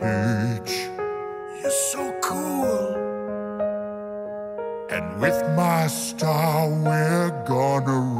Peach. You're so cool. And with my star, we're gonna